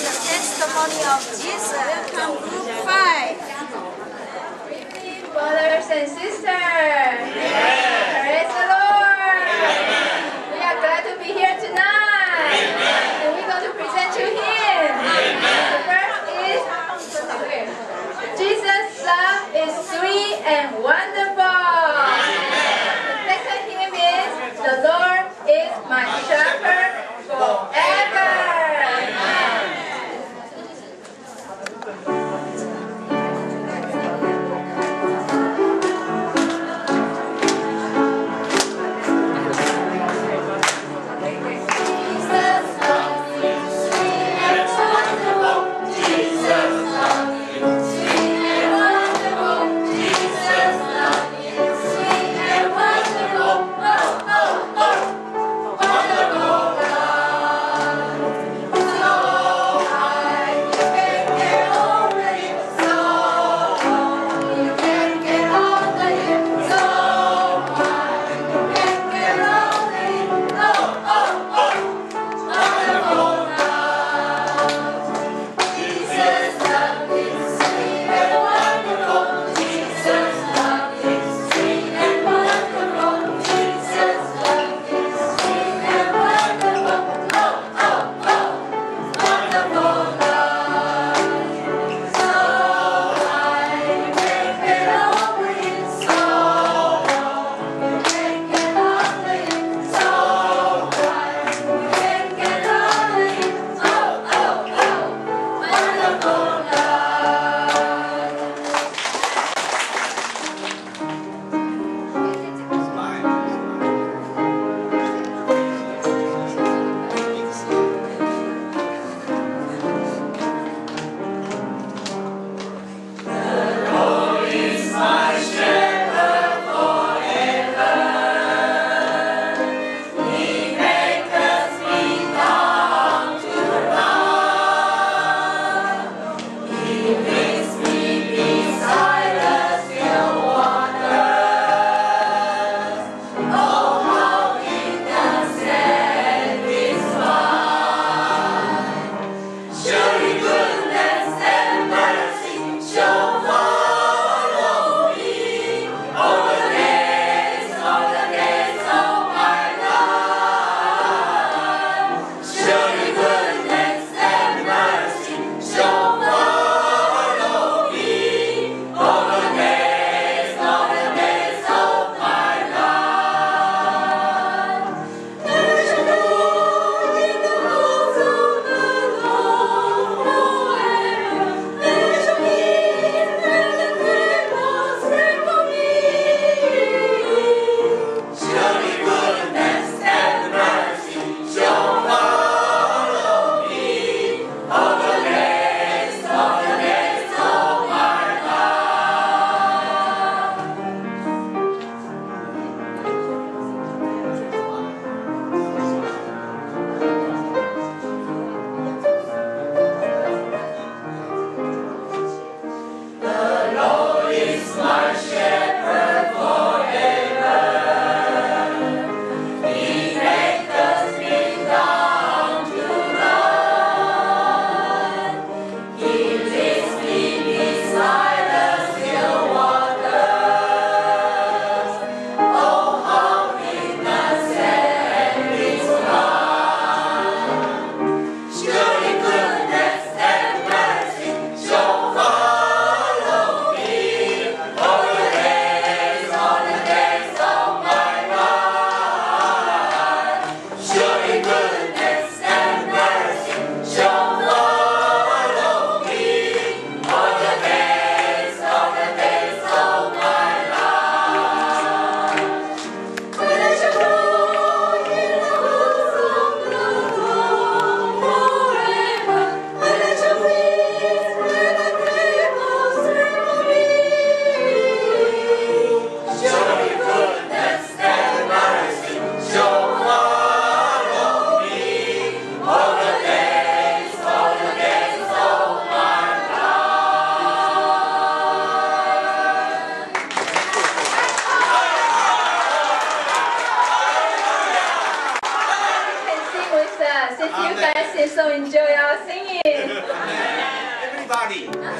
the testimony of Jesus. Welcome group five. Brothers and sisters.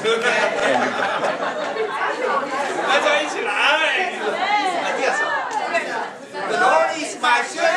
Him. Everybody. 大家一起来。 Yes. The Lord is my shepherd.